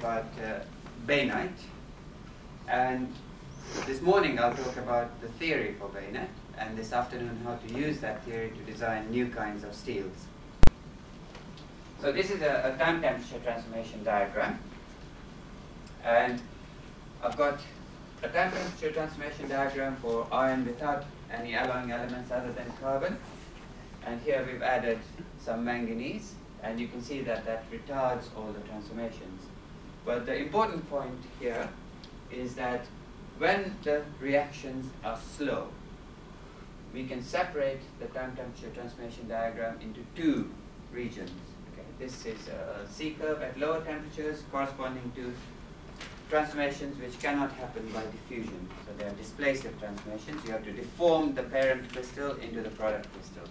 about uh, bainite. And this morning I'll talk about the theory for bainite, and this afternoon how to use that theory to design new kinds of steels. So this is a, a time temperature transformation diagram. And I've got a time temperature transformation diagram for iron without any alloying elements other than carbon. And here we've added some manganese, and you can see that that retards all the transformations. But the important point here is that when the reactions are slow, we can separate the time temperature transformation diagram into two regions. Okay? This is a C curve at lower temperatures corresponding to transformations which cannot happen by diffusion. So they are displacive transformations. You have to deform the parent crystal into the product crystal.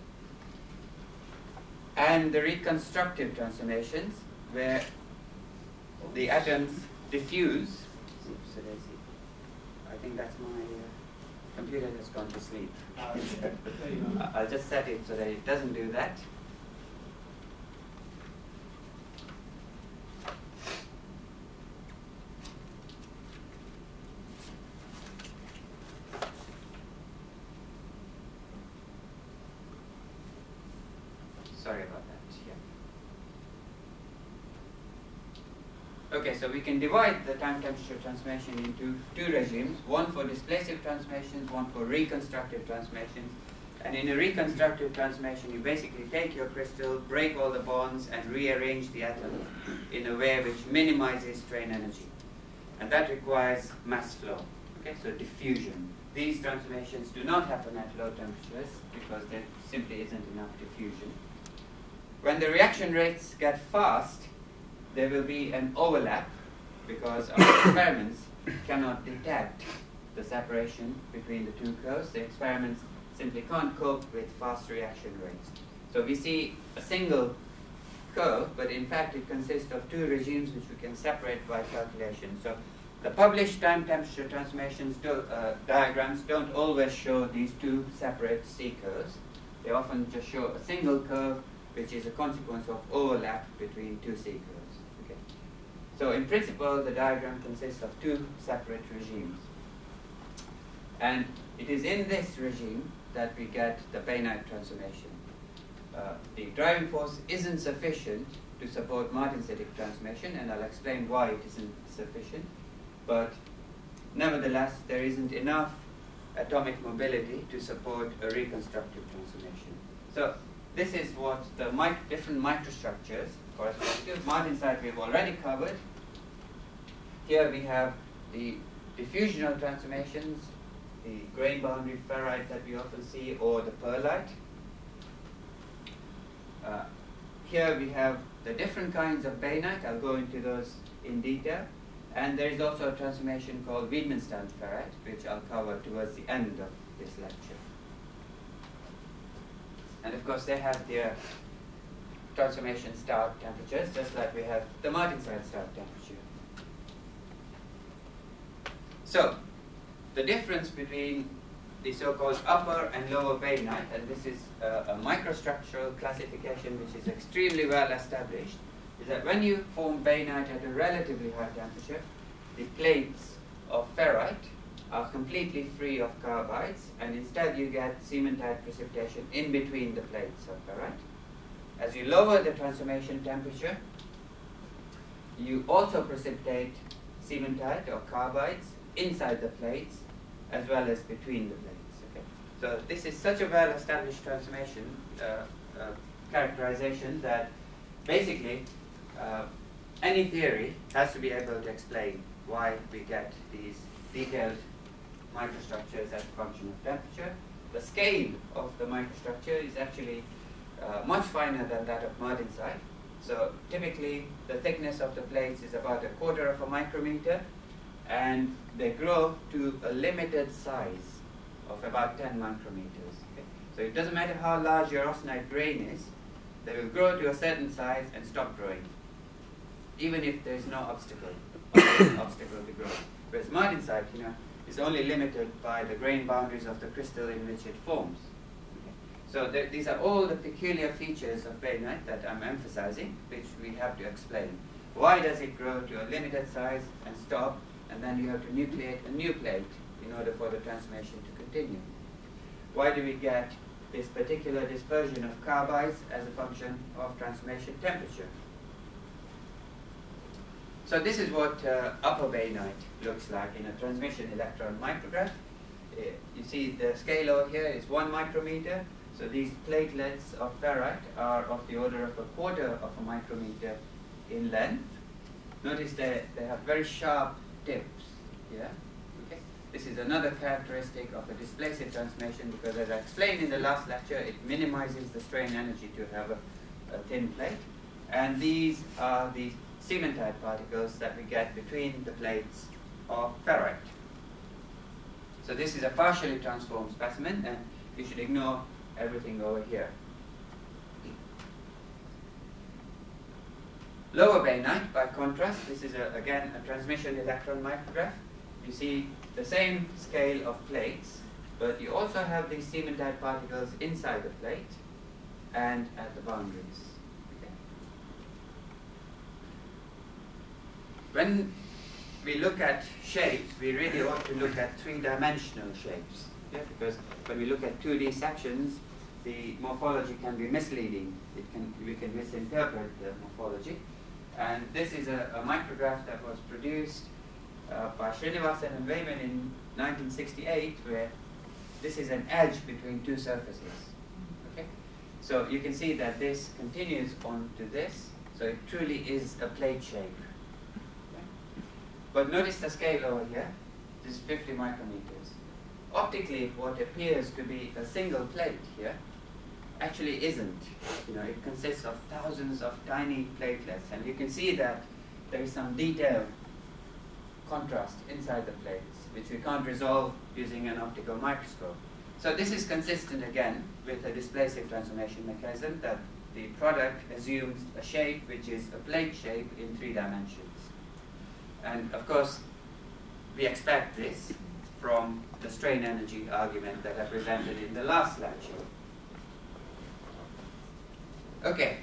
And the reconstructive transformations where the atoms diffuse. Oops, I think that's my uh, computer has gone to sleep. I'll just set it so that it doesn't do that. Sorry about that. Yeah. Okay, so we can divide the time temperature transformation into two regimes, one for displacive transformations, one for reconstructive transformations. And in a reconstructive transformation, you basically take your crystal, break all the bonds, and rearrange the atoms in a way which minimizes strain energy. And that requires mass flow, okay, so diffusion. These transformations do not happen at low temperatures because there simply isn't enough diffusion. When the reaction rates get fast, there will be an overlap because our experiments cannot detect the separation between the two curves. The experiments simply can't cope with fast reaction rates. So we see a single curve, but in fact it consists of two regimes which we can separate by calculation. So the published time temperature transformations do, uh, diagrams don't always show these two separate C curves. They often just show a single curve which is a consequence of overlap between two C curves. So in principle, the diagram consists of two separate regimes. And it is in this regime that we get the bainite transformation. Uh, the driving force isn't sufficient to support martensitic transformation, and I'll explain why it isn't sufficient. But nevertheless, there isn't enough atomic mobility to support a reconstructive transformation. So this is what the mic different microstructures correspond to. Martensite we've already covered. Here we have the diffusional transformations, the grain boundary ferrite that we often see, or the pearlite. Uh, here we have the different kinds of bainite. I'll go into those in detail. And there is also a transformation called Widmanstatten ferrite, which I'll cover towards the end of this lecture. And of course, they have their transformation start temperatures, just like we have the martensite start temperature. So, the difference between the so-called upper and lower bainite, and this is a, a microstructural classification which is extremely well established, is that when you form bainite at a relatively high temperature, the plates of ferrite are completely free of carbides, and instead you get cementite precipitation in between the plates of ferrite. As you lower the transformation temperature, you also precipitate cementite or carbides inside the plates as well as between the plates. Okay? So this is such a well-established transformation uh, uh, characterization that basically uh, any theory has to be able to explain why we get these detailed microstructures as a function of temperature. The scale of the microstructure is actually uh, much finer than that of martensite. So typically the thickness of the plates is about a quarter of a micrometer and they grow to a limited size of about 10 micrometers. Okay? So it doesn't matter how large your austenite grain is, they will grow to a certain size and stop growing, even if there is no obstacle, obstacle to growth. Whereas martensite, you know, is only limited by the grain boundaries of the crystal in which it forms. So th these are all the peculiar features of bainite that I'm emphasizing, which we have to explain. Why does it grow to a limited size and stop, and then you have to nucleate a new plate in order for the transformation to continue? Why do we get this particular dispersion of carbides as a function of transformation temperature? So this is what uh, upper bainite looks like in a transmission electron micrograph. Uh, you see the scale over here is one micrometer. So these platelets of ferrite are of the order of a quarter of a micrometer in length. Notice that they have very sharp tips. Yeah. Okay. This is another characteristic of a displacive transformation because, as I explained in the last lecture, it minimizes the strain energy to have a, a thin plate. And these are the cementite particles that we get between the plates of ferrite. So this is a partially transformed specimen, and you should ignore everything over here. Lower bainite, by contrast, this is a, again a transmission electron micrograph. You see the same scale of plates, but you also have these cementite particles inside the plate and at the boundaries. When we look at shapes, we really ought to look at three-dimensional shapes. Yeah, because when we look at 2D sections, the morphology can be misleading. It can, we can misinterpret the morphology. And this is a, a micrograph that was produced uh, by Srinivasan and Wayman in 1968, where this is an edge between two surfaces. Okay? So you can see that this continues onto this, so it truly is a plate shape. Okay? But notice the scale over here. This is 50 micrometers. Optically, what appears to be a single plate here actually isn't. You know, it consists of thousands of tiny platelets, and you can see that there is some detail contrast inside the plates, which we can't resolve using an optical microscope. So this is consistent again with the displacive transformation mechanism that the product assumes a shape which is a plate shape in three dimensions. And of course, we expect this from the strain energy argument that I presented in the last lecture. Okay,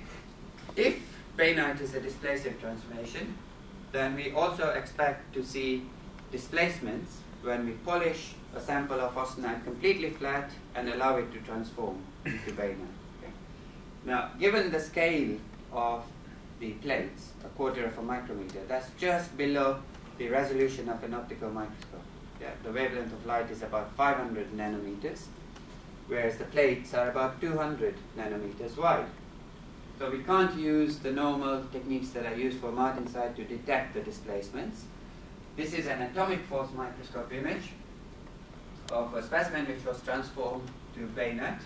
if bainite is a displacive transformation, then we also expect to see displacements when we polish a sample of austenite completely flat and allow it to transform to bainite. Okay. Now, given the scale of the plates, a quarter of a micrometer, that's just below the resolution of an optical microscope. Yeah, the wavelength of light is about 500 nanometers, whereas the plates are about 200 nanometers wide. So we can't use the normal techniques that are used for martensite to detect the displacements. This is an atomic force microscope image of a specimen which was transformed to bainite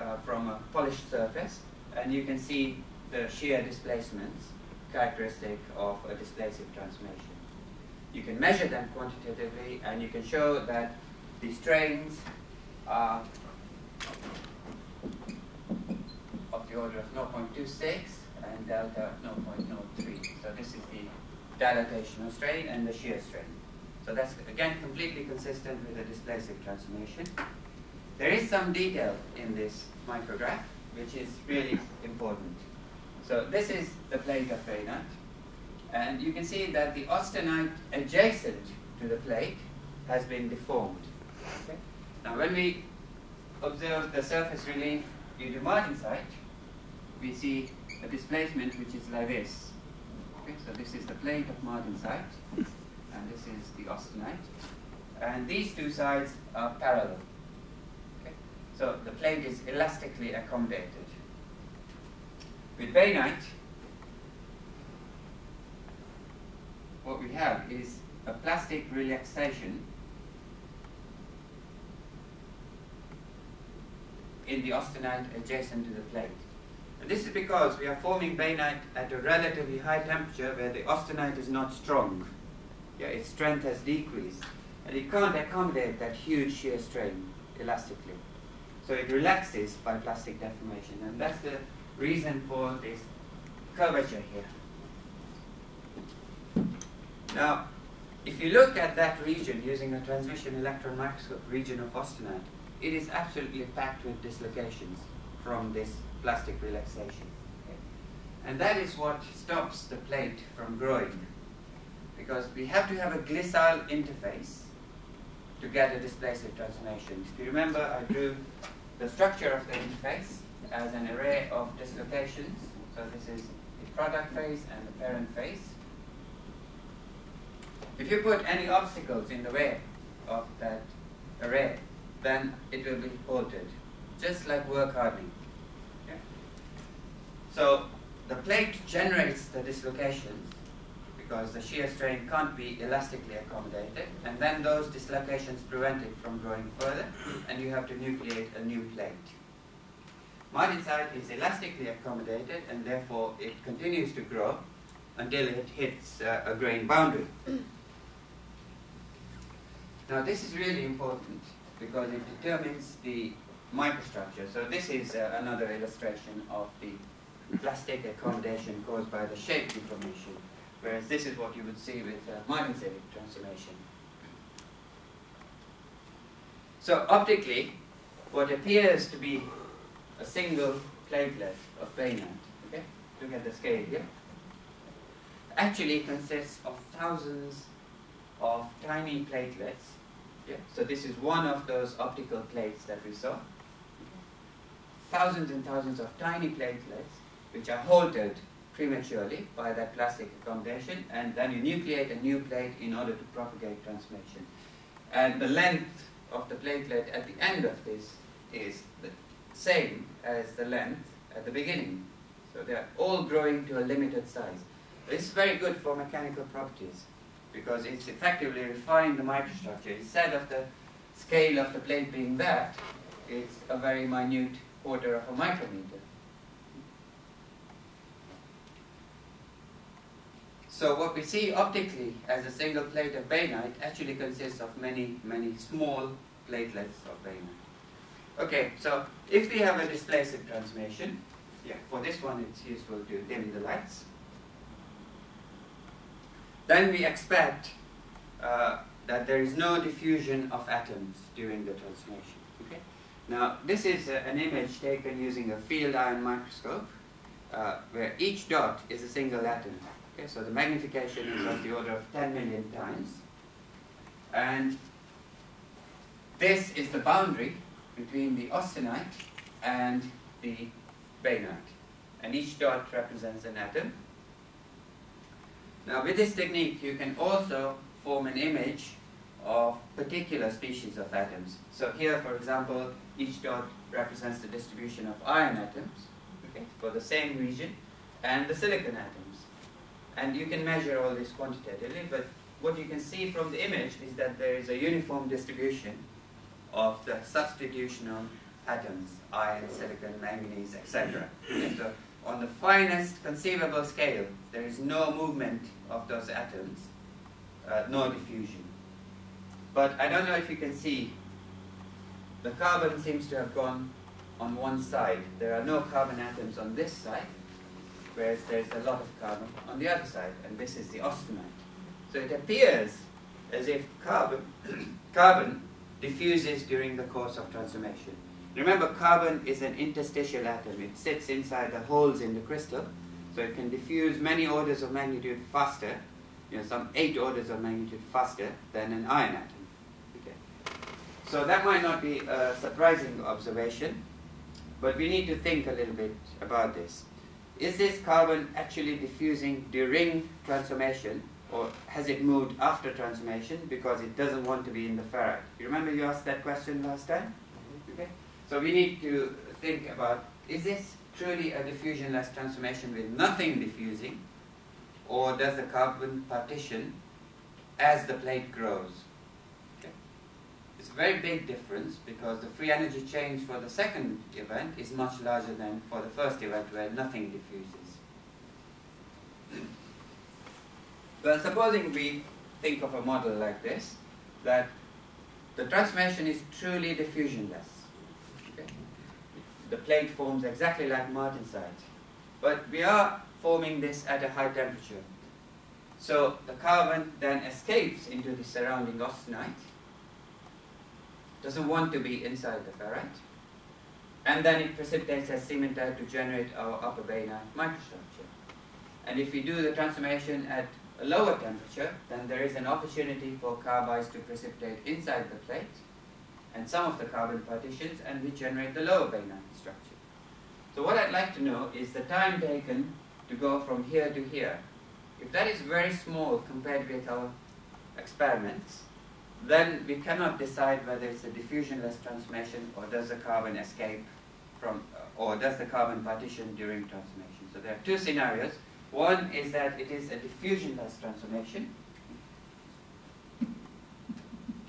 uh, from a polished surface. And you can see the shear displacements characteristic of a displacive transformation. You can measure them quantitatively and you can show that the strains are the order of 0.26 and delta of 0.03. So this is the dilatational strain and the shear strain. So that's again completely consistent with the displacive transformation. There is some detail in this micrograph which is really important. So this is the plate of bainite and you can see that the austenite adjacent to the plate has been deformed. Okay? Now when we observe the surface relief due to martensite, we see a displacement which is like this. Okay, so this is the plate of martensite, and this is the austenite. And these two sides are parallel. Okay? So the plate is elastically accommodated. With bainite, what we have is a plastic relaxation in the austenite adjacent to the plate. And this is because we are forming bainite at a relatively high temperature where the austenite is not strong. Yeah, its strength has decreased. And it can't accommodate that huge shear strain elastically. So it relaxes by plastic deformation. And that's the reason for this curvature here. Now, if you look at that region using a transmission electron microscope, region of austenite, it is absolutely packed with dislocations from this plastic relaxation. And that is what stops the plate from growing. Because we have to have a glissile interface to get a displacive transformation. If you remember, I drew the structure of the interface as an array of dislocations. So this is the product phase and the parent phase. If you put any obstacles in the way of that array, then it will be altered, just like work hardening. Okay? So the plate generates the dislocations because the shear strain can't be elastically accommodated, and then those dislocations prevent it from growing further, and you have to nucleate a new plate. Martensite is elastically accommodated, and therefore it continues to grow until it hits uh, a grain boundary. Now this is really important because it determines the microstructure. So this is uh, another illustration of the plastic accommodation caused by the shape deformation, whereas this is what you would see with uh, martensite transformation. So optically, what appears to be a single platelet of bainite, okay, look at the scale here, actually consists of thousands of tiny platelets. Yeah? So this is one of those optical plates that we saw. Thousands and thousands of tiny platelets which are halted prematurely by that plastic accommodation and then you nucleate a new plate in order to propagate transmission. And the length of the platelet at the end of this is the same as the length at the beginning. So they are all growing to a limited size. This is very good for mechanical properties because it's effectively refined the microstructure. Instead of the scale of the plate being that, it's a very minute quarter of a micrometer. So what we see optically as a single plate of bainite actually consists of many, many small platelets of bainite. Okay, so if we have a displacive transformation, yeah, for this one it's useful to dim the lights. Then we expect uh, that there is no diffusion of atoms during the transformation. Now, this is uh, an image taken using a field ion microscope uh, where each dot is a single atom. Okay? So the magnification is of the order of 10 million times. And this is the boundary between the austenite and the bainite. And each dot represents an atom. Now with this technique you can also form an image of particular species of atoms. So here for example each dot represents the distribution of iron atoms okay, for the same region and the silicon atoms. And you can measure all this quantitatively but what you can see from the image is that there is a uniform distribution of the substitutional atoms, iron, silicon, manganese, etc. so on the finest conceivable scale, there is no movement of those atoms, uh, no diffusion. But I don't know if you can see, the carbon seems to have gone on one side. There are no carbon atoms on this side, whereas there's a lot of carbon on the other side, and this is the austenite. So it appears as if carbon, carbon diffuses during the course of transformation. Remember, carbon is an interstitial atom. It sits inside the holes in the crystal, so it can diffuse many orders of magnitude faster, you know, some eight orders of magnitude faster than an iron atom. So that might not be a surprising observation, but we need to think a little bit about this. Is this carbon actually diffusing during transformation, or has it moved after transformation because it doesn't want to be in the ferrite? You remember you asked that question last time? Mm-hmm. Okay. So we need to think about, is this truly a diffusionless transformation with nothing diffusing, or does the carbon partition as the plate grows? Okay. It's a very big difference because the free energy change for the second event is much larger than for the first event where nothing diffuses. Well, supposing we think of a model like this, that the transformation is truly diffusionless the plate forms exactly like martensite. But we are forming this at a high temperature. So the carbon then escapes into the surrounding austenite, doesn't want to be inside the ferrite, and then it precipitates as cementite to generate our upper bainite microstructure. And if we do the transformation at a lower temperature, then there is an opportunity for carbides to precipitate inside the plate and some of the carbon partitions and we generate the lower bainite structure. So what I'd like to know is the time taken to go from here to here. If that is very small compared with our experiments, then we cannot decide whether it's a diffusionless transformation or does the carbon escape from, or does the carbon partition during transformation. So there are two scenarios. One is that it is a diffusionless transformation,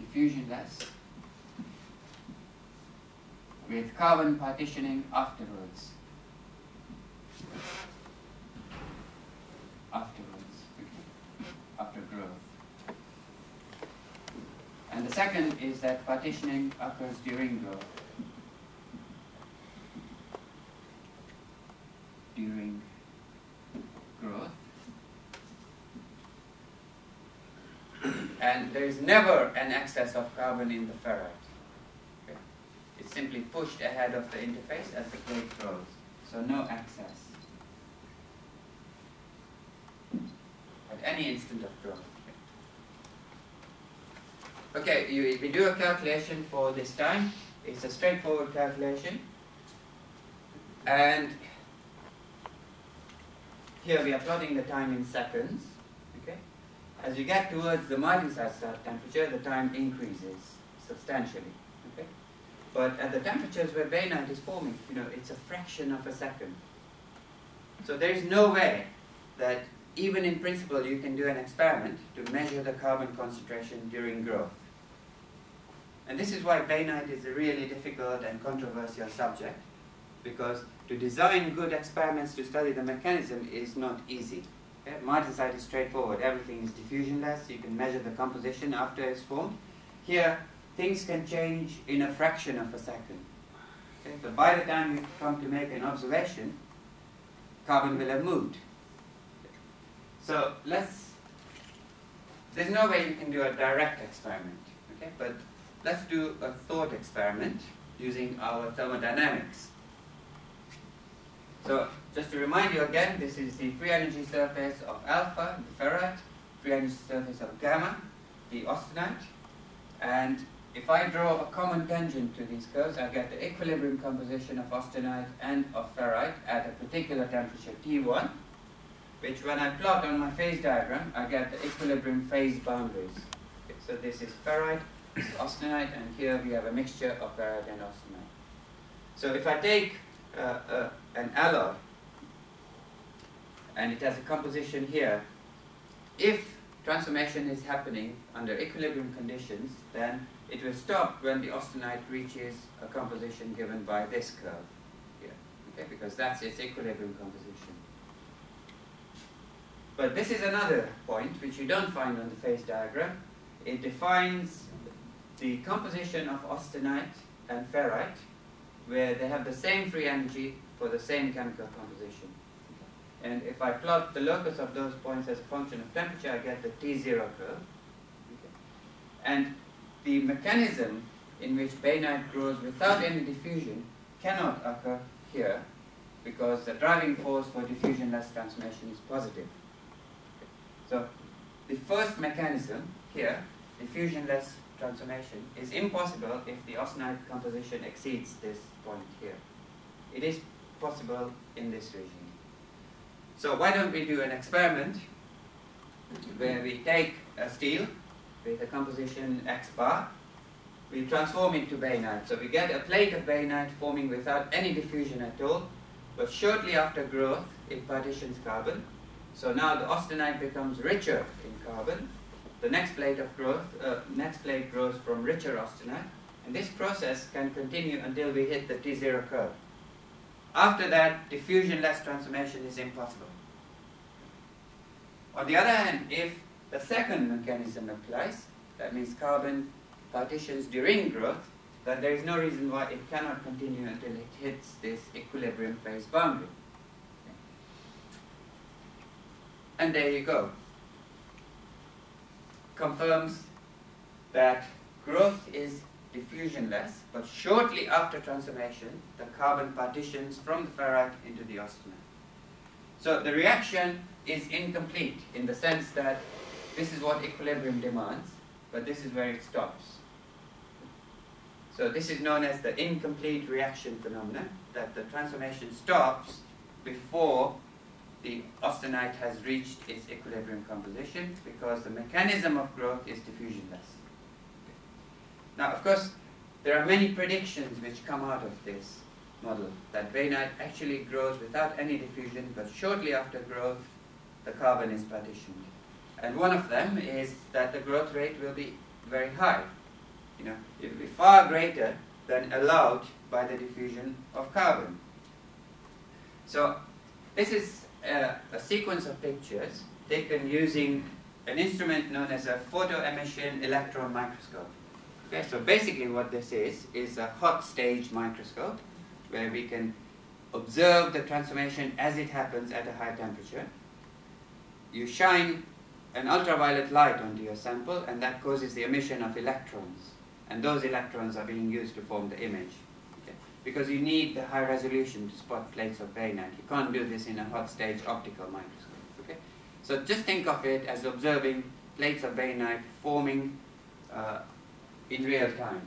diffusionless, with carbon partitioning afterwards. Afterwards, okay. after growth. And the second is that partitioning occurs during growth. During growth. and there is never an excess of carbon in the ferrite. Okay. It's simply pushed ahead of the interface as the plate grows. So no excess. At any instant of growth. Okay, you, we do a calculation for this time. It's a straightforward calculation. And here we are plotting the time in seconds. Okay, As you get towards the martensite start temperature, the time increases substantially. Okay, But at the temperatures where bainite is forming, you know, it's a fraction of a second. So there is no way that even in principle you can do an experiment to measure the carbon concentration during growth. And this is why bainite is a really difficult and controversial subject, because to design good experiments to study the mechanism is not easy. Okay? Martensite is straightforward. Everything is diffusionless. You can measure the composition after it's formed. Here, things can change in a fraction of a second. Okay? By the time you come to make an observation, carbon will have moved. So let's, there's no way you can do a direct experiment. Okay? But let's do a thought experiment using our thermodynamics. So just to remind you again, this is the free energy surface of alpha, the ferrite, free energy surface of gamma, the austenite, and if I draw a common tangent to these curves, I get the equilibrium composition of austenite and of ferrite at a particular temperature T1, which when I plot on my phase diagram, I get the equilibrium phase boundaries. So this is ferrite, austenite, and here we have a mixture of ferrite and austenite. So if I take uh, uh, an alloy and it has a composition here, if transformation is happening under equilibrium conditions, then it will stop when the austenite reaches a composition given by this curve here, okay, because that's its equilibrium composition. But this is another point which you don't find on the phase diagram. It defines the composition of austenite and ferrite where they have the same free energy for the same chemical composition. And if I plot the locus of those points as a function of temperature, I get the T0 curve. And the mechanism in which bainite grows without any diffusion cannot occur here because the driving force for diffusionless transformation is positive. So the first mechanism here, diffusionless transformation is impossible if the austenite composition exceeds this point here. It is possible in this regime. So why don't we do an experiment where we take a steel with a composition x bar, we transform it to bainite. So we get a plate of bainite forming without any diffusion at all, but shortly after growth it partitions carbon. So now the austenite becomes richer in carbon, the next plate of growth, uh, next plate grows from richer austenite, and this process can continue until we hit the T0 curve. After that, diffusion-less transformation is impossible. On the other hand, if the second mechanism applies, that means carbon partitions during growth, then there is no reason why it cannot continue until it hits this equilibrium phase boundary. And there you go confirms that growth is diffusionless, but shortly after transformation, the carbon partitions from the ferrite into the austenite. So the reaction is incomplete in the sense that this is what equilibrium demands, but this is where it stops. So this is known as the incomplete reaction phenomenon, that the transformation stops before the austenite has reached its equilibrium composition because the mechanism of growth is diffusionless. Now, of course, there are many predictions which come out of this model, that bainite actually grows without any diffusion, but shortly after growth, the carbon is partitioned. And one of them is that the growth rate will be very high. You know, it will be far greater than allowed by the diffusion of carbon. So this is a, a sequence of pictures taken using an instrument known as a photoemission electron microscope. Okay, so basically what this is, is a hot stage microscope where we can observe the transformation as it happens at a high temperature. You shine an ultraviolet light onto your sample and that causes the emission of electrons. And those electrons are being used to form the image. Because you need the high resolution to spot plates of bainite. You can't do this in a hot stage optical microscope. Okay? So just think of it as observing plates of bainite forming uh, in real time.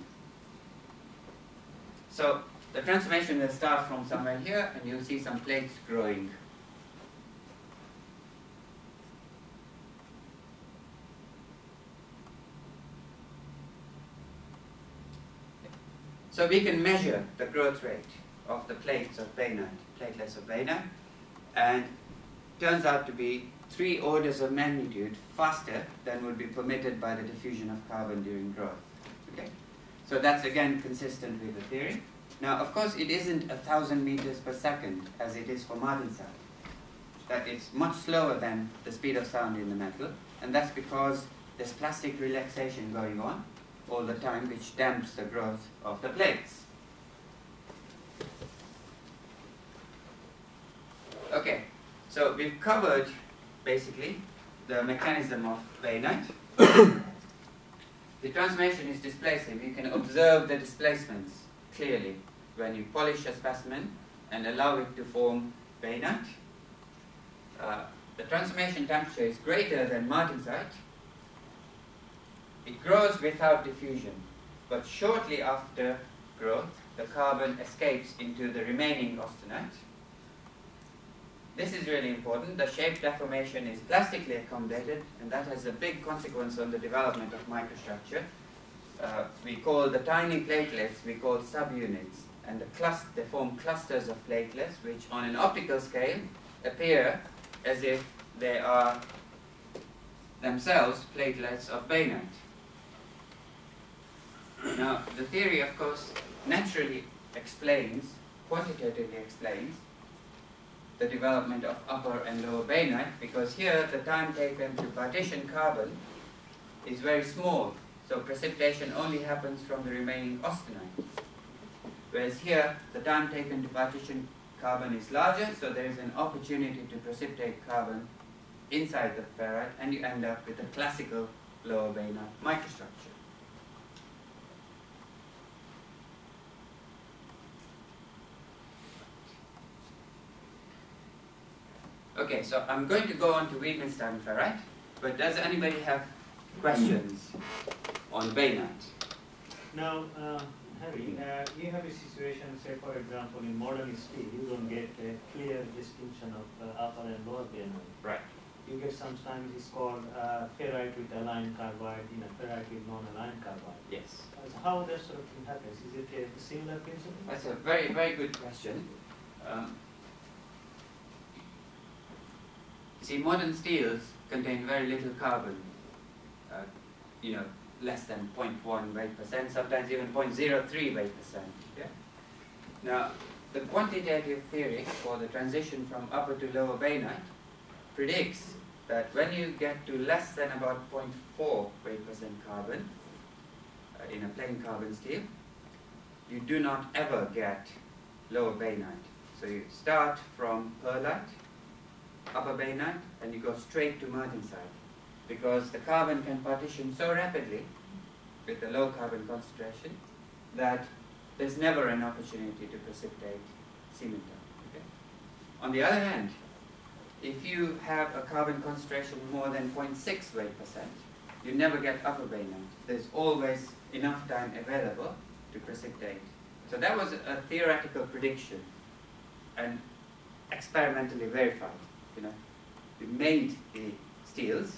So the transformation will start from somewhere here and you'll see some plates growing. So we can measure the growth rate of the plates of bainite, platelets of bainite, and turns out to be three orders of magnitude faster than would be permitted by the diffusion of carbon during growth. Okay? So that's again consistent with the theory. Now, of course, it isn't a thousand meters per second as it is for martensite. That it's much slower than the speed of sound in the metal, and that's because there's plastic relaxation going on all the time, which damps the growth of the plates. Okay, so we've covered basically the mechanism of bainite. the transformation is displacing. You can observe the displacements clearly when you polish a specimen and allow it to form bainite. Uh, the transformation temperature is greater than martensite. It grows without diffusion, but shortly after growth, the carbon escapes into the remaining austenite. This is really important. The shape deformation is plastically accommodated, and that has a big consequence on the development of microstructure. Uh, we call the tiny platelets, we call subunits and the cluster, they form clusters of platelets which on an optical scale appear as if they are themselves platelets of bainite. Now, the theory, of course, naturally explains, quantitatively explains, the development of upper and lower bainite because here the time taken to partition carbon is very small, so precipitation only happens from the remaining austenite. Whereas here, the time taken to partition carbon is larger, so there is an opportunity to precipitate carbon inside the ferrite, and you end up with a classical lower bainite microstructure. Okay, so I'm going to go on to Widmanstatten ferrite, but does anybody have questions on bainite? Now, uh, Harry, uh, you have a situation, say for example, in modern steel, you don't get a clear distinction of uh, upper and lower bainite. Right. You get sometimes it's called uh, ferrite with aligned carbide, you know, ferrite with non-aligned carbide. Yes. So how that sort of thing happens? Is it a similar principle? That's a very, very good question. Um, see, modern steels contain very little carbon. Uh, you know, less than 0.1 weight percent, sometimes even 0.03 weight percent. Yeah? Now, the quantitative theory for the transition from upper to lower bainite predicts that when you get to less than about 0.4 weight percent carbon uh, in a plain carbon steel, you do not ever get lower bainite. So you start from pearlite, upper bainite, and you go straight to martensite because the carbon can partition so rapidly with the low carbon concentration that there's never an opportunity to precipitate cementite. Okay? On the other hand, if you have a carbon concentration more than 0.6 weight percent, you never get upper bainite. There's always enough time available to precipitate. So that was a theoretical prediction and experimentally verified. You know, we made the steels,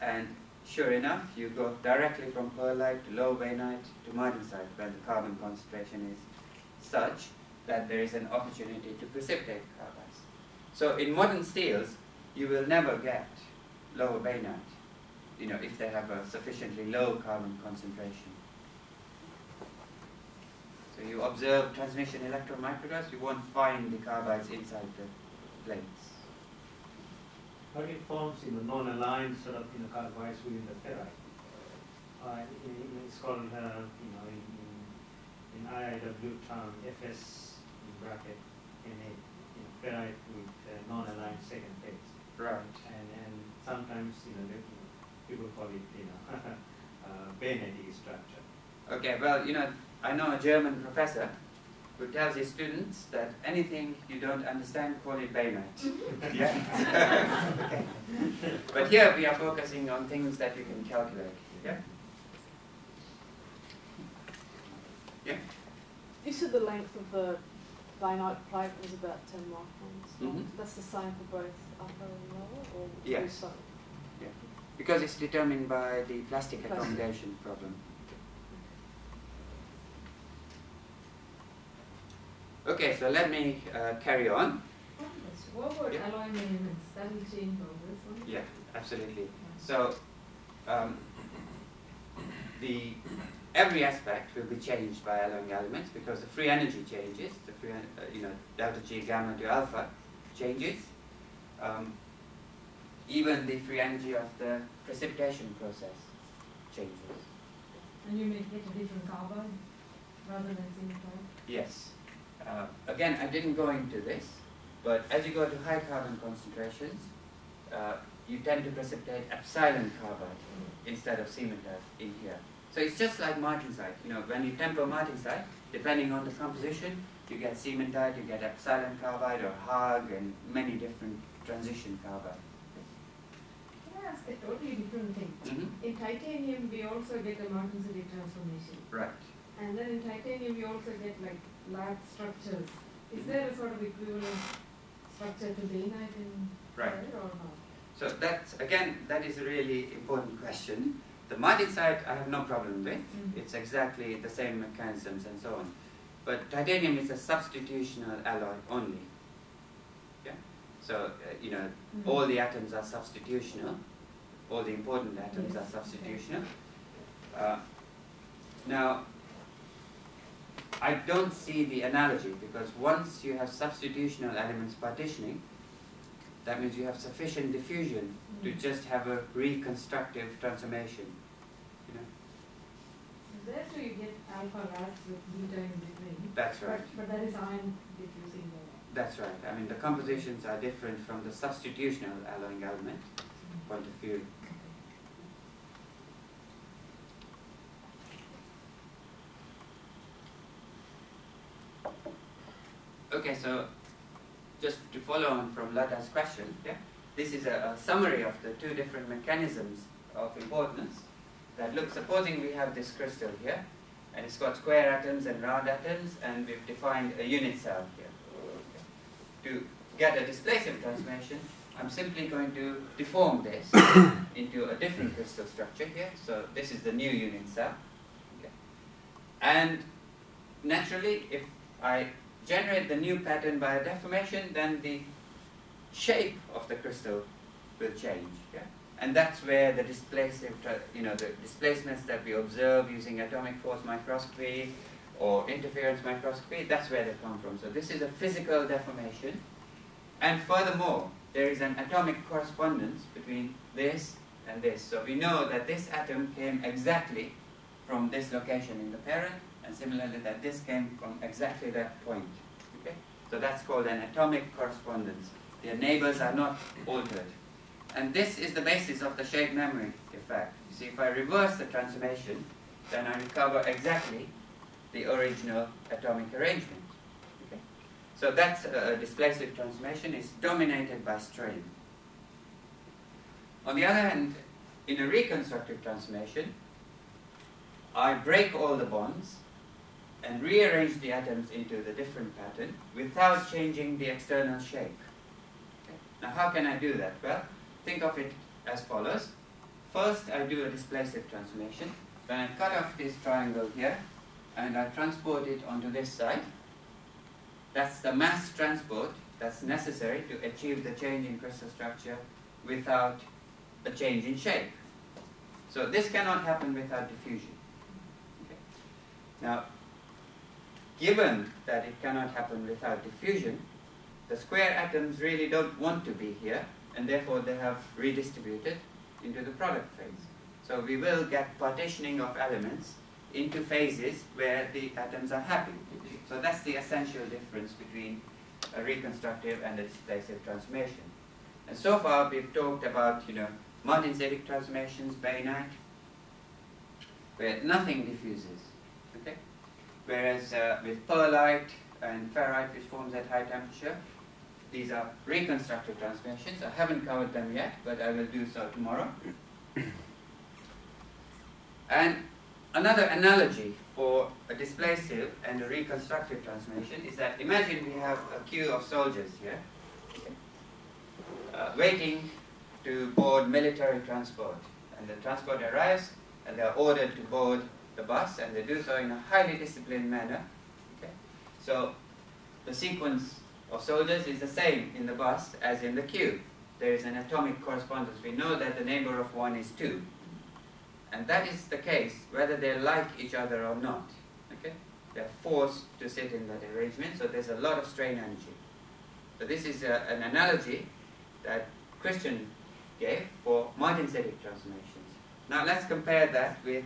and sure enough, you go directly from pearlite to low bainite to martensite when the carbon concentration is such that there is an opportunity to precipitate carbides. So in modern steels, you will never get lower bainite, you know, if they have a sufficiently low carbon concentration. So you observe transmission electron micrographs, you won't find the carbides inside the plates. It forms in a non-aligned sort of you know carbides within the ferrite. Uh, it's called uh, you know in, in, in IIW term FS in bracket NA you know, ferrite with uh, non-aligned second phase. Right. And and sometimes you know, they, people call it you know uh, bainite structure. Okay, well you know I know a German professor who tells his students that anything you don't understand, call it bainite. yeah. okay. But here we are focusing on things that you can calculate. Yeah. Yeah. You said the length of the bainite plate was about 10 microns. Mm -hmm. That's the same for both upper and lower, or yes. Yeah. Because it's determined by the plastic accommodation problem. Okay, so let me uh, carry on. What about yeah. alloy will change all this one? Yeah, absolutely. So um, the every aspect will be changed by alloying elements because the free energy changes. The free, uh, you know, delta G gamma to alpha changes. Um, even the free energy of the precipitation process changes. And you may get a different carbon rather than single Yes. Uh, again, I didn't go into this, but as you go to high carbon concentrations, uh, you tend to precipitate epsilon carbide instead of cementite in here. So it's just like martensite. You know, when you temper martensite, depending on the composition, you get cementite, you get epsilon carbide or Hägg and many different transition carbide. Can I ask a totally different thing? Mm -hmm. In titanium, we also get a martensite transformation. Right. And then in titanium, we also get like large structures. Is there a sort of equivalent structure to bainite in right. or not? So that's again that is a really important question. The martensite I have no problem with. Mm -hmm. It's exactly the same mechanisms and so on. But titanium is a substitutional alloy only. Yeah. So uh, you know mm -hmm. all the atoms are substitutional. All the important atoms yes. are substitutional. Uh, now I don't see the analogy because once you have substitutional elements partitioning, that means you have sufficient diffusion to just have a reconstructive transformation. You know? There too you get alpha rats with beta in between. That's right. But, but that is ion diffusing That's right. I mean the compositions are different from the substitutional alloying element mm. point of view. Okay, so just to follow on from Lada's question, yeah, this is a, a, summary of the two different mechanisms of importance that look, supposing we have this crystal here, and it's got square atoms and round atoms, and we've defined a unit cell here. Okay. To get a displacive transformation, I'm simply going to deform this into a different crystal structure here. So this is the new unit cell. Okay. And naturally, if I generate the new pattern by a deformation, then the shape of the crystal will change. Yeah? And that's where the displacive, you know, the displacements that we observe using atomic force microscopy or interference microscopy, that's where they come from. So this is a physical deformation. And furthermore, there is an atomic correspondence between this and this. So we know that this atom came exactly from this location in the parent, and similarly that this came from exactly that point. Okay? So that's called an atomic correspondence. Their neighbors are not altered. And this is the basis of the shape memory effect. You see, if I reverse the transformation, then I recover exactly the original atomic arrangement. So that uh, displacive transformation is dominated by strain. On the other hand, in a reconstructive transformation, I break all the bonds and rearrange the atoms into the different pattern without changing the external shape. Okay. Now how can I do that? Well, think of it as follows. First I do a displacive transformation. Then I cut off this triangle here and I transport it onto this side. That's the mass transport that's necessary to achieve the change in crystal structure without a change in shape. So this cannot happen without diffusion. Okay. Now, given that it cannot happen without diffusion, the square atoms really don't want to be here, and therefore they have redistributed into the product phase. So we will get partitioning of elements into phases where the atoms are happy. So that's the essential difference between a reconstructive and a displacive transformation. And so far we've talked about, you know, martensitic transformations, bainite, where nothing diffuses. Okay? Whereas uh, with pearlite and ferrite, which forms at high temperature, these are reconstructive transformations. I haven't covered them yet, but I will do so tomorrow. and another analogy for a displacive and a reconstructive transformation is that imagine we have a queue of soldiers here uh, waiting to board military transport. And the transport arrives and they are ordered to board the bus and they do so in a highly disciplined manner. Okay? So the sequence of soldiers is the same in the bus as in the queue. There is an atomic correspondence. We know that the neighbor of 1 is 2. And that is the case whether they like each other or not. Okay? They're forced to sit in that arrangement, so there's a lot of strain energy. So this is a, an analogy that Christian gave for martensitic transformations. Now let's compare that with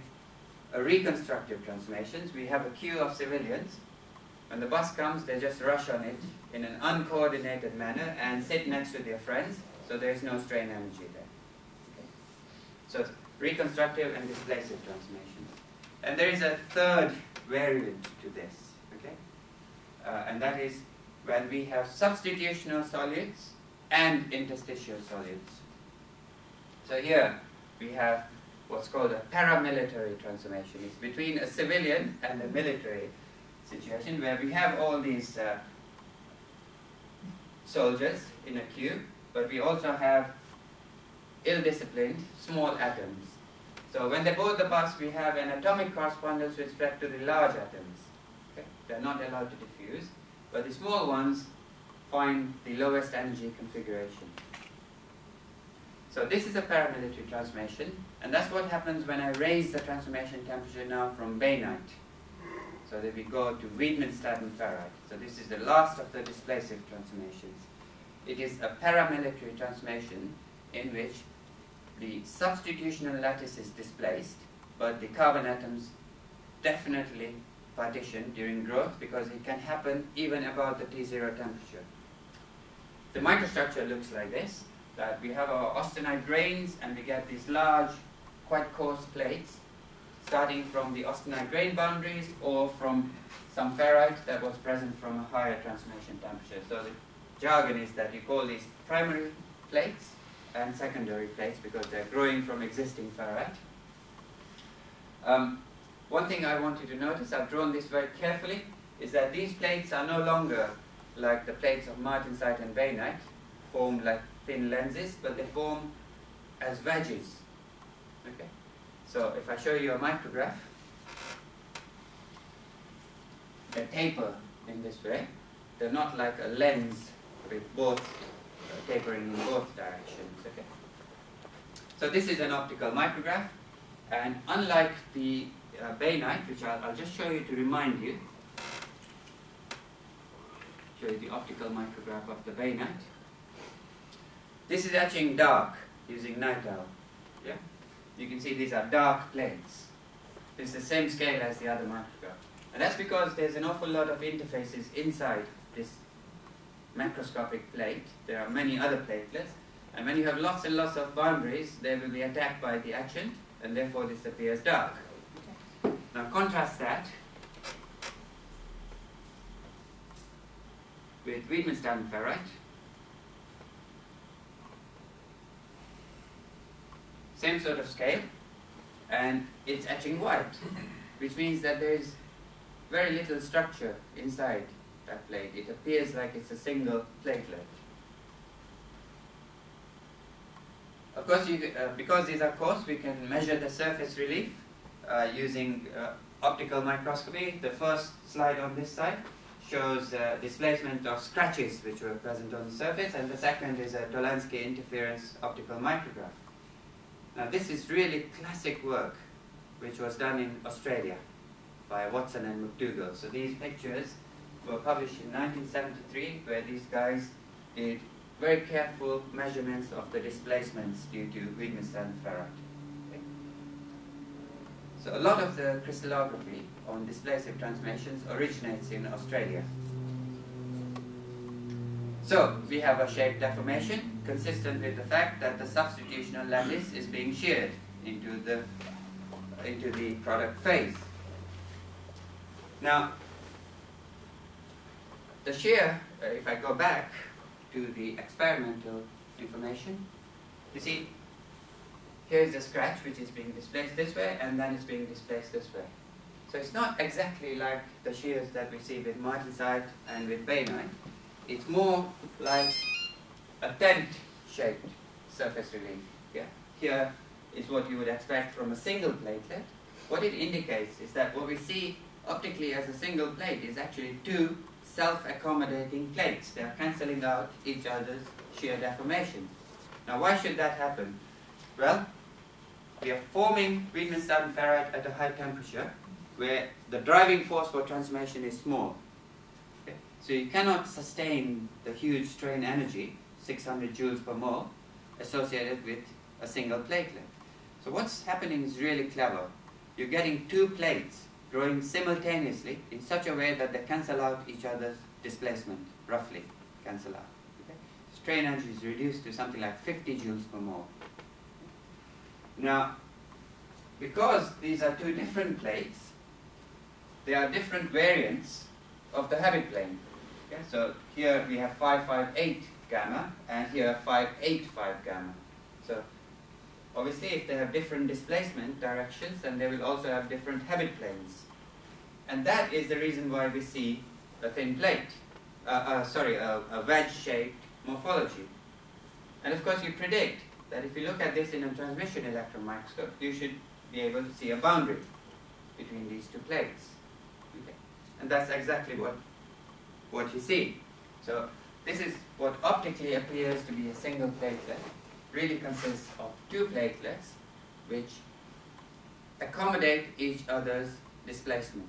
reconstructive transformations. We have a queue of civilians. When the bus comes, they just rush on it in an uncoordinated manner and sit next to their friends, so there is no strain energy there. Okay? So reconstructive and displacive transformations. And there is a third variant to this, okay? Uh, and that is when we have substitutional solids and interstitial solids. So here we have what's called a paramilitary transformation. It's between a civilian and a military situation where we have all these uh, soldiers in a queue, but we also have ill-disciplined small atoms. So when they board the bus, we have an atomic correspondence with respect to the large atoms. Okay? They're not allowed to diffuse, but the small ones find the lowest energy configuration. So this is a paramilitary transformation, and that's what happens when I raise the transformation temperature now from bainite. So that we go to Widmanstatten ferrite. So this is the last of the displacive transformations. It is a paramilitary transformation in which the substitutional lattice is displaced, but the carbon atoms definitely partition during growth because it can happen even above the T0 temperature. The microstructure looks like this that we have our austenite grains and we get these large, quite coarse plates starting from the austenite grain boundaries or from some ferrite that was present from a higher transformation temperature. So the jargon is that you call these primary plates and secondary plates because they're growing from existing ferrite. Um, one thing I want you to notice, I've drawn this very carefully, is that these plates are no longer like the plates of martensite and bainite, formed like thin lenses, but they form as wedges. Okay? So if I show you a micrograph, they taper in this way. They're not like a lens with both uh, tapering in both directions. Okay? So this is an optical micrograph, and unlike the uh, bainite, which I'll, I'll just show you to remind you, show you the optical micrograph of the bainite. This is etching dark using nital. Yeah? You can see these are dark planes. It's the same scale as the other micrograph. And that's because there's an awful lot of interfaces inside this macroscopic plate. There are many other platelets. And when you have lots and lots of boundaries, they will be attacked by the etchant, and therefore this appears dark. Okay. Now contrast that with Widmanstatten ferrite. Same sort of scale, and it's etching white, which means that there is very little structure inside that plate. It appears like it's a single platelet. Of course, you, uh, because these are coarse, we can measure the surface relief uh, using uh, optical microscopy. The first slide on this side shows uh, displacement of scratches which were present on the surface, and the second is a Tolansky interference optical micrograph. Now, this is really classic work which was done in Australia by Watson and McDougall. So, these pictures were published in 1973, where these guys did very careful measurements of the displacements due to Widmanstatten ferrite. So a lot of the crystallography on displacive transformations originates in Australia. So we have a shape deformation consistent with the fact that the substitutional lattice is being sheared into the into the product phase. Now the shear, uh, if I go back to the experimental information, you see here's the scratch which is being displaced this way and then it's being displaced this way. So it's not exactly like the shears that we see with martensite and with bainite. It's more like a tent-shaped surface relief. Yeah? Here is what you would expect from a single platelet. What it indicates is that what we see optically as a single plate is actually two self-accommodating plates. They are cancelling out each other's shear deformation. Now why should that happen? Well, we are forming Widmanstatten ferrite at a high temperature where the driving force for transformation is small. So you cannot sustain the huge strain energy, 600 joules per mole, associated with a single platelet. So what's happening is really clever. You're getting two plates growing simultaneously in such a way that they cancel out each other's displacement, roughly cancel out. Okay? Strain energy is reduced to something like 50 joules per mole. Now, because these are two different plates, they are different variants of the habit plane. Okay? So here we have 558 gamma, and here 585 gamma. So obviously if they have different displacement directions, then they will also have different habit planes. And that is the reason why we see a thin plate, uh, uh, sorry, a, a wedge-shaped morphology. And of course you predict that if you look at this in a transmission electron microscope, you should be able to see a boundary between these two plates. Okay. And that's exactly what, what you see. So this is what optically appears to be a single platelet, really consists of two platelets which accommodate each other's displacement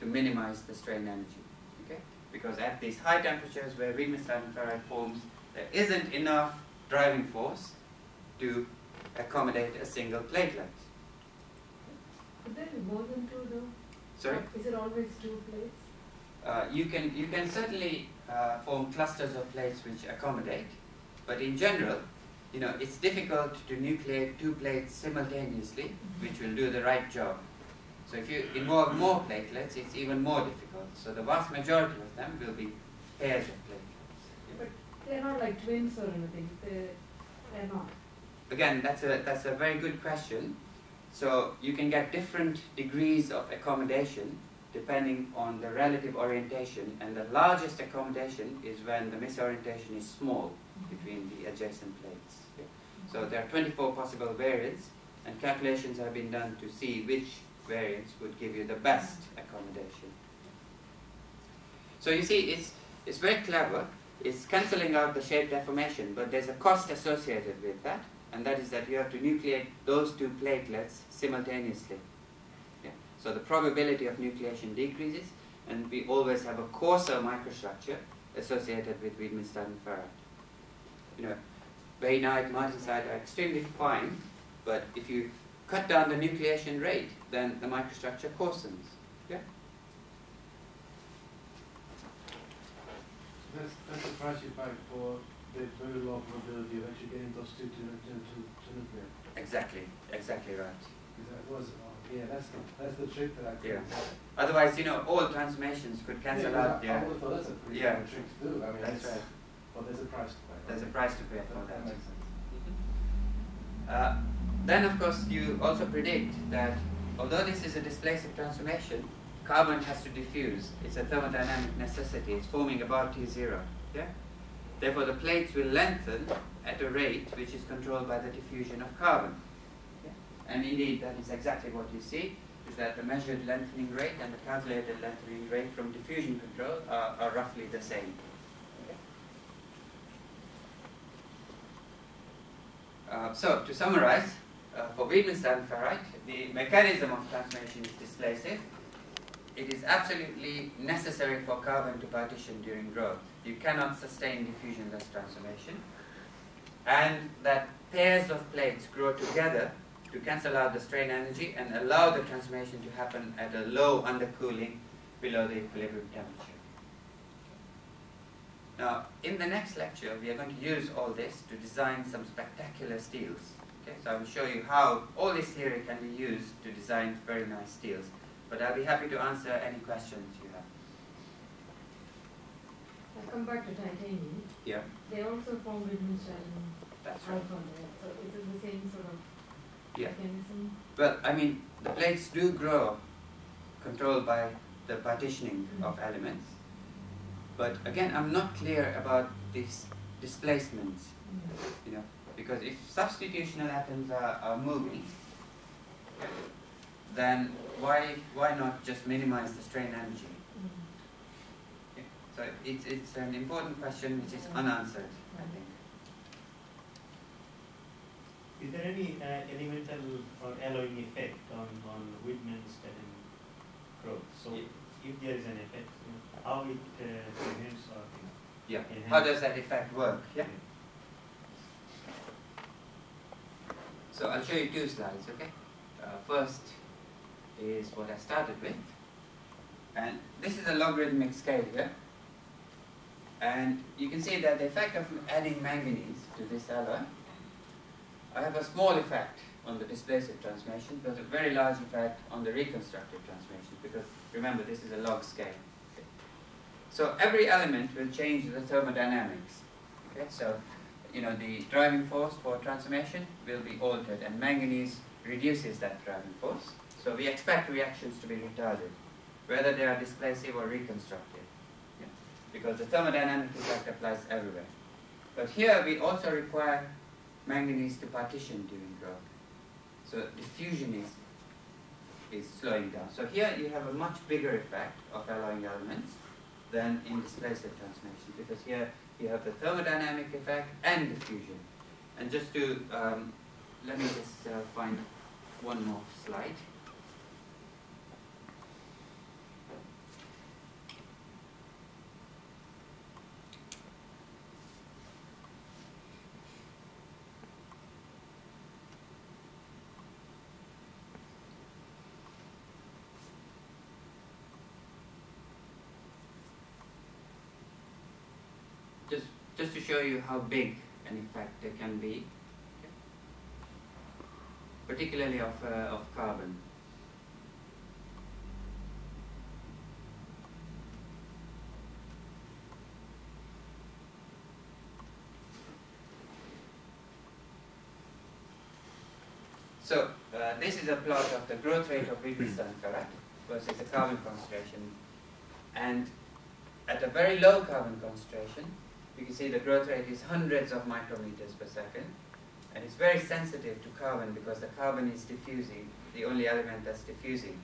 to minimize the strain energy. Okay? Because at these high temperatures where Widmanstatten ferrite forms, there isn't enough driving force to accommodate a single platelet. Could there be more than two though? Sorry? Is it always two plates? Uh, you can you can certainly uh, form clusters of plates which accommodate, but in general, you know, it's difficult to nucleate two plates simultaneously, which will do the right job. So if you involve more platelets, it's even more difficult. So the vast majority of them will be pairs of platelets. But they're not like twins or anything. They they're not. Again, that's a that's a very good question. So you can get different degrees of accommodation depending on the relative orientation, and the largest accommodation is when the misorientation is small between the adjacent plates. So there are 24 possible variants, and calculations have been done to see which variants would give you the best accommodation. So you see, it's, it's very clever. It's cancelling out the shape deformation, but there's a cost associated with that, and that is that you have to nucleate those two platelets simultaneously. So the probability of nucleation decreases, and we always have a coarser microstructure associated with Widmanstatten ferrite. You know, bainite, martensite are extremely fine, but if you cut down the nucleation rate, then the microstructure coarsens. Yeah? That's, that's the price you pay for the very low probability of actually getting those two to, to, to, nuclear. Exactly, exactly right. Because that was, yeah, that's the, that's the trick that I Yeah. Otherwise, you know, all transformations could Yeah, out. I, I Yeah, would've thought that's a pretty Yeah. clever trick to do, I mean, that's right. well, there's a price to pay. There's a price to pay for That, that. that makes sense. Uh, then, of course, you also predict that although this is a displacive transformation, carbon has to diffuse. It's a thermodynamic necessity. It's forming about T0. Yeah? Therefore, the plates will lengthen at a rate which is controlled by the diffusion of carbon. And indeed, that is exactly what you see, is that the measured lengthening rate and the calculated lengthening rate from diffusion control are, are roughly the same. Uh, so, to summarize, uh, for Widmanstatten ferrite, the mechanism of transformation is displacive. It is absolutely necessary for carbon to partition during growth. You cannot sustain diffusionless transformation. And that pairs of plates grow together to cancel out the strain energy and allow the transformation to happen at a low undercooling below the equilibrium temperature. Now, in the next lecture, we are going to use all this to design some spectacular steels. Okay, so I will show you how all this theory can be used to design very nice steels. But I'll be happy to answer any questions you have. I'll come back to titanium. Yeah, They also formed Widmanstatten that's right. so is it the same sort of Yeah. mechanism? Well, I mean, the plates do grow controlled by the partitioning of elements. But again, I'm not clear about these displacements, you know, because if substitutional atoms are, are moving, then why, why not just minimize the strain energy? Mm. So it's, it's an important question which is unanswered, I think. Is there any uh, elemental or alloying effect on, on Widmanstatten growth? So Ye- if there is an effect, you know, how it uh, or you know, Yeah. Enhance. How does that effect work? Yeah. So I'll show you two slides, okay? Uh, first is what I started with. And this is a logarithmic scale here. And you can see that the effect of adding manganese to this alloy, I have a small effect on the displacive transformation, but a very large effect on the reconstructive transformation, because remember, this is a log scale. So every element will change the thermodynamics. Okay, so you know the driving force for transformation will be altered, and manganese reduces that driving force. So we expect reactions to be retarded, whether they are displacive or reconstructive, yeah, because the thermodynamic effect applies everywhere. But here we also require manganese to partition during growth. So diffusion is is slowing down. So here you have a much bigger effect of alloying elements than in displacive transformation because here you have the thermodynamic effect and diffusion. And just to, um, let me just uh, find one more slide. Just to show you how big an effect there can be, particularly of uh, of carbon. So uh, this is a plot of the growth rate of Widmanstatten ferrite versus the carbon concentration, and at a very low carbon concentration, you can see the growth rate is hundreds of micrometers per second. And it's very sensitive to carbon because the carbon is diffusing, the only element that's diffusing.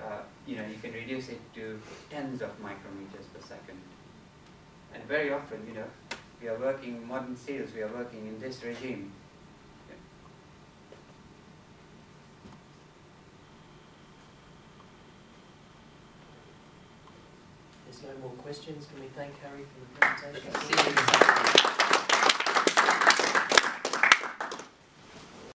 Uh, you know, you can reduce it to tens of micrometers per second. And very often, you know, we are working, modern seals, we are working in this regime. There's no more questions. Can we thank Harry for the presentation?